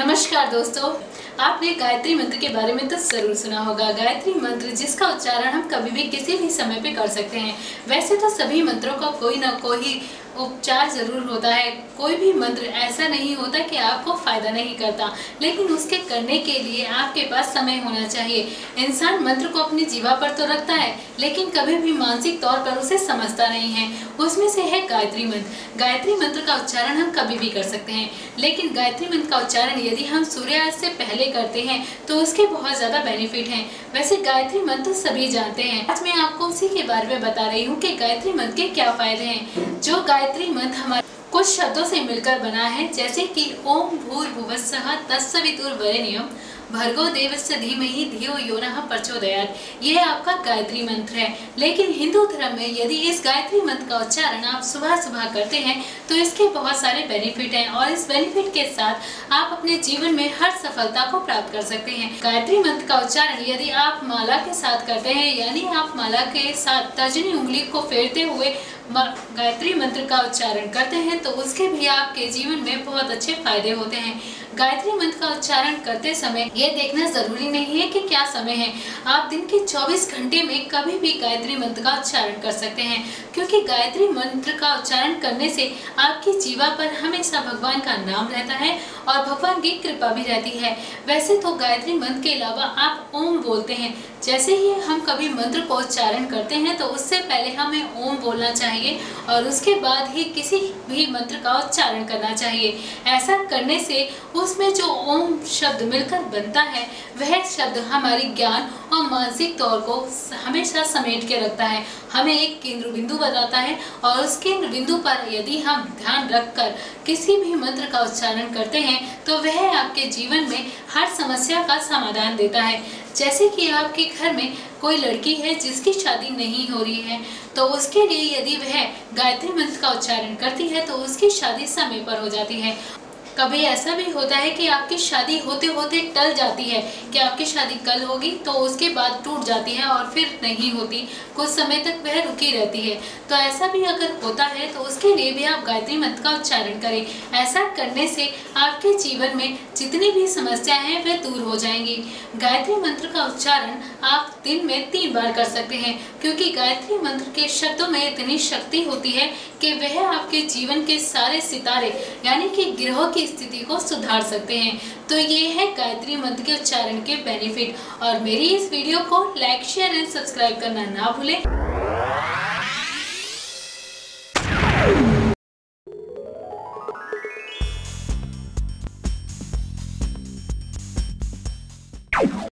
नमस्कार दोस्तों, आपने गायत्री मंत्र के बारे में तो ज़रूर सुना होगा। गायत्री मंत्र जिसका उच्चारण हम कभी भी किसी भी समय पे कर सकते हैं। वैसे तो सभी मंत्रों का कोई ना कोई उपचार ज़रूर होता है। कोई भी मंत्र ऐसा नहीं होता कि आपको फ़ायदा नहीं करता, लेकिन उसके करने के लिए आपके पास समय होना चाहिए। इंसान मंत्र को अपनी जीवा पर तो रखता है, लेकिन कभी भी मानसिक तौर पर उसे समझता नहीं है। उसमें से है गायत्री मंत्र। गायत्री मंत्र का उच्चारण हम कभी भी कर सकते हैं, लेकिन गायत्री मंत्र का उच्चारण यदि हम सूर्यास्त से पहले करते हैं तो उसके बहुत ज़्यादा बेनिफिट हैं। वैसे गायत्री मंत्र सभी जानते हैं। आज मैं आपको उसी के बारे में बता रही हूँ कि गायत्री मंत्र के क्या फ़ायदे हैं। जो गायत्री मंत्र हमारे कुछ शब्दों से मिलकर बना है, जैसे कि ओम भूर भुवस्सह तत्सवितुर वरेण्यम भर्गो देवस्य धीमहि धियो यो नः प्रचोदयात। ये आपका गायत्री मंत्र है। लेकिन हिंदू धर्म में यदि इस गायत्री मंत्र का उच्चारण आप सुबह सुबह करते हैं तो इसके बहुत सारे बेनिफिट हैं और इस बेनिफिट के साथ आप अपने जीवन में हर सफलता को प्राप्त कर सकते हैं। गायत्री मंत्र का उच्चारण यदि आप माला के साथ करते हैं, यानी आप माला के साथ तर्जनी उंगली को फेरते हुए गायत्री मंत्र का उच्चारण करते हैं तो उसके भी आपके जीवन में बहुत अच्छे फ़ायदे होते हैं। गायत्री मंत्र का उच्चारण करते समय ये देखना ज़रूरी नहीं है कि क्या समय है। आप दिन के 24 घंटे में कभी भी गायत्री मंत्र का उच्चारण कर सकते हैं, क्योंकि गायत्री मंत्र का उच्चारण करने से आपकी जीवा पर हमेशा भगवान का नाम रहता है और भगवान की कृपा भी रहती है। वैसे तो गायत्री मंत्र के अलावा आप ओम बोलते हैं जैसे ही हम कभी मंत्र को उच्चारण करते हैं तो उससे पहले हमें ओम बोलना चाहिए और उसके बाद ही किसी भी मंत्र का उच्चारण करना चाहिए। ऐसा करने से उसमें जो ओम शब्द मिलकर बनता है, वह शब्द हमारी ज्ञान और मानसिक तौर को हमेशा समेट के रखता है। हमें एक केंद्र बिंदु बताता है और उस केंद्र बिंदु पर यदि हम ध्यान रखकर किसी भी मंत्र का उच्चारण करते हैं तो वह आपके जीवन में हर समस्या का समाधान देता है। जैसे कि आपके घर में कोई लड़की है जिसकी शादी नहीं हो रही है तो उसके लिए यदि वह गायत्री मंत्र का उच्चारण करती है तो उसकी शादी समय पर हो जाती है। कभी ऐसा भी होता है कि आपकी शादी होते होते टल जाती है कि आपकी शादी कल होगी तो उसके बाद टूट जाती है और फिर नहीं होती। कुछ समय तक वह रुकी रहती है। तो ऐसा भी अगर होता है तो उसके लिए भी आप गायत्री मंत्र का उच्चारण करें। ऐसा करने से आपके जीवन में जितनी भी समस्याएँ हैं वह दूर हो जाएँगी। गायत्री मंत्र का उच्चारण आप दिन में तीन बार कर सकते हैं, क्योंकि गायत्री मंत्र के शब्दों में इतनी शक्ति होती है कि वह आपके जीवन के सारे सितारे, यानी कि ग्रहों की स्थिति को सुधार सकते हैं। तो ये है गायत्री मंत्र के उच्चारण के बेनिफिट और मेरी इस वीडियो को लाइक शेयर एंड सब्सक्राइब करना ना भूलें।